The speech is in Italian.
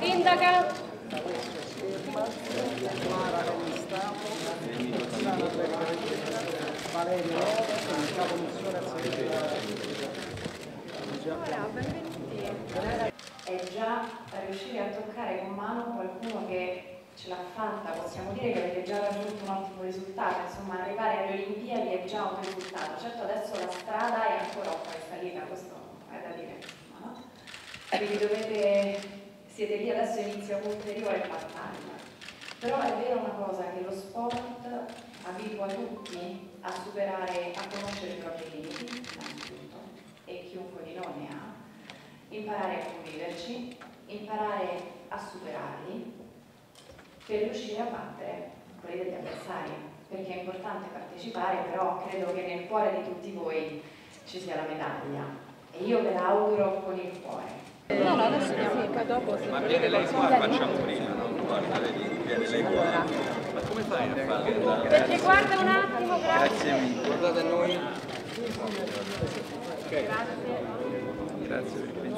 Sindaca. Valerio capo è già riuscire a toccare con mano qualcuno che ce l'ha fatta, possiamo dire che avete già raggiunto un ottimo risultato, insomma arrivare alle Olimpiadi è già un risultato, certo adesso la strada salita, questo è da dire, no? quindi dovete, siete lì adesso inizia un'ulteriore battaglia, però è vera una cosa che lo sport abitua tutti a superare, a conoscere i propri limiti, innanzitutto, e chiunque di noi ne ha, imparare a conviverci, imparare a superarli per riuscire a battere quelli degli avversari, perché è importante partecipare, però credo che nel cuore di tutti voi ci sia la medaglia e io ve la auguro con il cuore. No, no, adesso sì, poi dopo se Ma viene lei qua, facciamo prima, no? Guarda, vedi, viene lei qua. Ma come fai a farlo? Perché guarda un attimo, grazie. Grazie mille. Guardate noi. Grazie. Grazie.